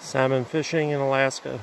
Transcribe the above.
Salmon fishing in Alaska.